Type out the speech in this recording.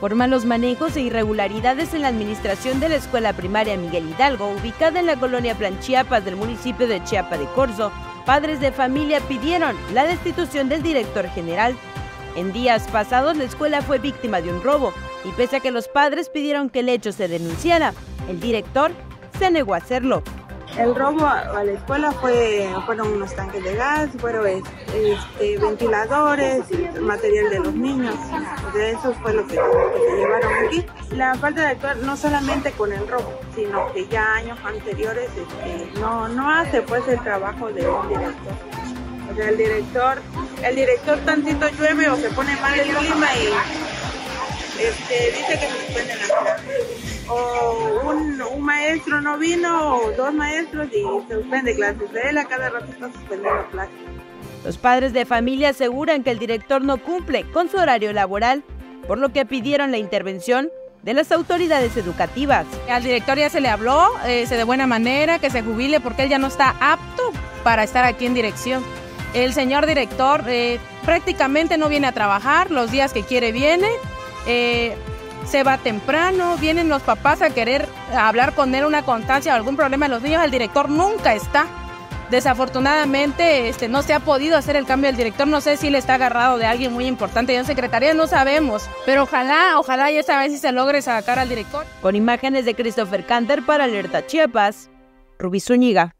por malos manejos e irregularidades en la administración de la escuela primaria Miguel Hidalgo, ubicada en la colonia Planchiapas del municipio de Chiapa de Corzo, padres de familia pidieron la destitución del director general. En días pasados la escuela fue víctima de un robo y pese a que los padres pidieron que el hecho se denunciara, el director se negó a hacerlo. El robo a la escuela fue, fueron unos tanques de gas, fueron este, ventiladores, material de los niños. De eso fue lo que, se llevaron aquí. La falta de actuar no solamente con el robo, sino que ya años anteriores este, no, hace pues el trabajo de un director. O sea, el director, el director tantito llueve o se pone mal el clima y este, dice que se suspenden las clases o un, maestro no vino o dos maestros y se suspende clases. De él a cada rato está suspendiendo clases. Los padres de familia aseguran que el director no cumple con su horario laboral, por lo que pidieron la intervención de las autoridades educativas. Al director ya se le habló eh, de buena manera, que se jubile porque él ya no está apto para estar aquí en dirección. El señor director eh, prácticamente no viene a trabajar, los días que quiere viene. Eh, se va temprano, vienen los papás a querer hablar con él una constancia o algún problema de los niños, el director nunca está. Desafortunadamente este, no se ha podido hacer el cambio del director, no sé si le está agarrado de alguien muy importante en secretaría, no sabemos, pero ojalá, ojalá y esta vez sí se logre sacar al director. Con imágenes de Christopher Canter para Alerta Chiapas, Rubí Zúñiga.